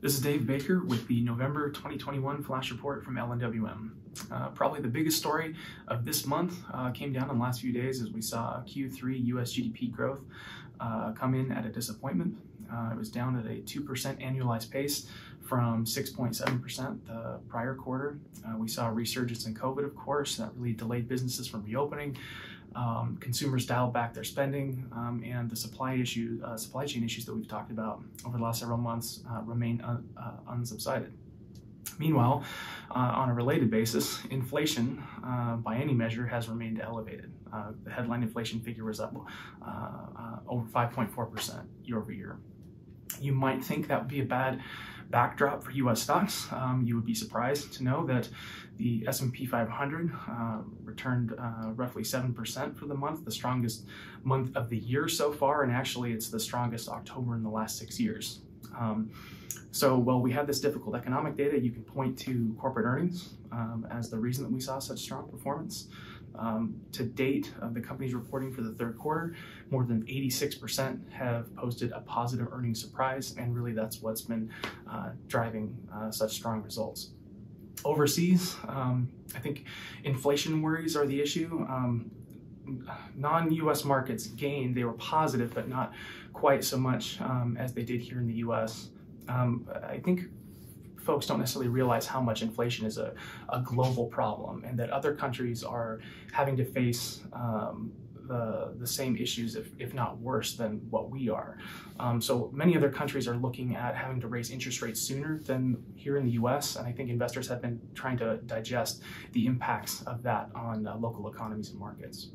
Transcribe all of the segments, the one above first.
This is Dave Baker with the November 2021 Flash Report from LNWM. Uh, probably the biggest story of this month uh, came down in the last few days as we saw Q3 US GDP growth uh, come in at a disappointment. Uh, it was down at a 2% annualized pace from 6.7% the prior quarter. Uh, we saw a resurgence in COVID, of course, that really delayed businesses from reopening. Um, consumers dialed back their spending, um, and the supply issue, uh, supply chain issues that we've talked about over the last several months uh, remain un, uh, unsubsided. Meanwhile, uh, on a related basis, inflation uh, by any measure has remained elevated. Uh, the headline inflation figure was up over 5.4% year over year. You might think that would be a bad backdrop for U.S. stocks. Um, you would be surprised to know that the S&P 500 uh, returned uh, roughly 7% for the month, the strongest month of the year so far, and actually it's the strongest October in the last six years. Um, so while we had this difficult economic data, you can point to corporate earnings um, as the reason that we saw such strong performance. Um, to date, of the companies reporting for the third quarter, more than 86% have posted a positive earnings surprise, and really that's what's been uh, driving uh, such strong results. Overseas, um, I think inflation worries are the issue. Um, non-U.S. markets gained; they were positive, but not quite so much um, as they did here in the U.S. Um, I think folks don't necessarily realize how much inflation is a, a global problem and that other countries are having to face um, the, the same issues, if, if not worse, than what we are. Um, so many other countries are looking at having to raise interest rates sooner than here in the US, and I think investors have been trying to digest the impacts of that on uh, local economies and markets.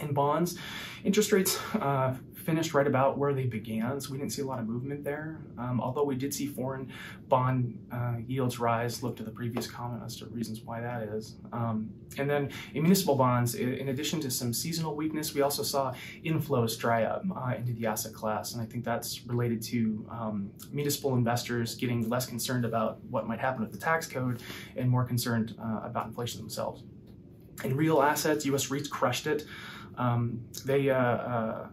In bonds, interest rates uh, finished right about where they began, so we didn't see a lot of movement there. Um, although we did see foreign bond uh, yields rise, look to the previous comment as to reasons why that is. Um, and then in municipal bonds, in addition to some seasonal weakness, we also saw inflows dry up uh, into the asset class, and I think that's related to um, municipal investors getting less concerned about what might happen with the tax code and more concerned uh, about inflation themselves. In real assets, U.S. REITs crushed it. Um, they uh, uh,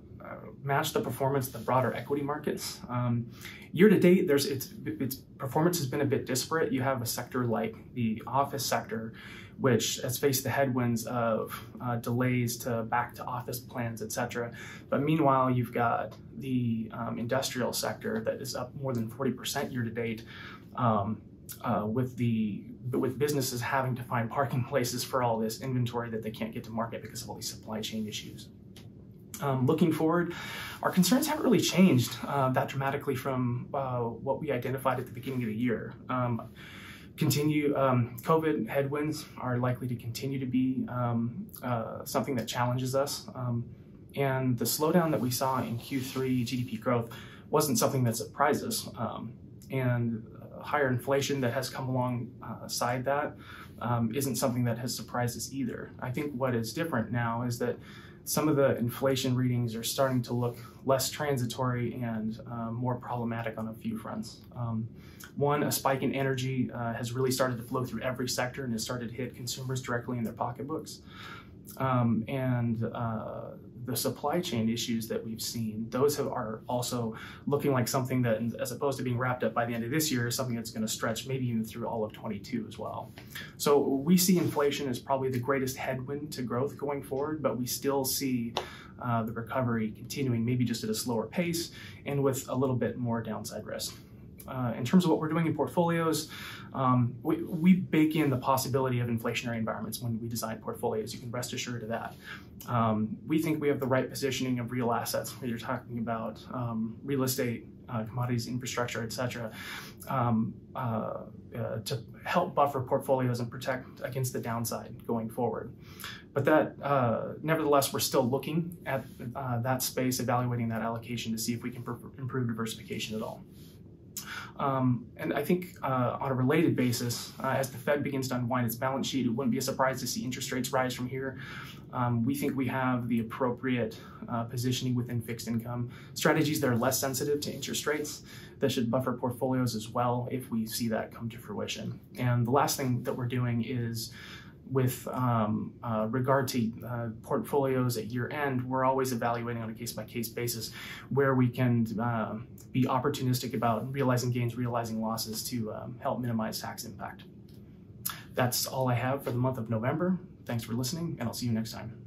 match the performance of the broader equity markets. Um, year to date, there's its, its performance has been a bit disparate. You have a sector like the office sector, which has faced the headwinds of uh, delays to back to office plans, etc. But meanwhile, you've got the um, industrial sector that is up more than 40% year to date. Um, uh, with the with businesses having to find parking places for all this inventory that they can't get to market because of all these supply chain issues. Um, looking forward, our concerns haven't really changed uh, that dramatically from uh, what we identified at the beginning of the year. Um, continue um, COVID headwinds are likely to continue to be um, uh, something that challenges us, um, and the slowdown that we saw in Q3 GDP growth wasn't something that surprised us. Um, and higher inflation that has come alongside that not something that has surprised us either. I think what is different now is that some of the inflation readings are starting to look less transitory and um, more problematic on a few fronts. Um, one, a spike in energy uh, has really started to flow through every sector and has started to hit consumers directly in their pocketbooks. Um, and uh, the supply chain issues that we've seen, those have, are also looking like something that, as opposed to being wrapped up by the end of this year, is something that's going to stretch maybe even through all of 22 as well. So we see inflation as probably the greatest headwind to growth going forward, but we still see uh, the recovery continuing, maybe just at a slower pace and with a little bit more downside risk. Uh, in terms of what we're doing in portfolios, um, we, we, bake in the possibility of inflationary environments when we design portfolios. You can rest assured of that. Um, we think we have the right positioning of real assets. When you're talking about um, real estate, uh, commodities, infrastructure, etc., um, uh, uh, to help buffer portfolios and protect against the downside going forward. But that, uh, nevertheless, we're still looking at uh, that space, evaluating that allocation to see if we can improve diversification at all. Um, and I think uh, on a related basis, uh, as the Fed begins to unwind its balance sheet, it wouldn't be a surprise to see interest rates rise from here. Um, we think we have the appropriate uh, positioning within fixed income strategies that are less sensitive to interest rates that should buffer portfolios as well if we see that come to fruition. And the last thing that we're doing is with um, uh, regard to uh, portfolios at year end, we're always evaluating on a case by case basis where we can uh, be opportunistic about realizing gains, realizing losses to um, help minimize tax impact. That's all I have for the month of November. Thanks for listening, and I'll see you next time.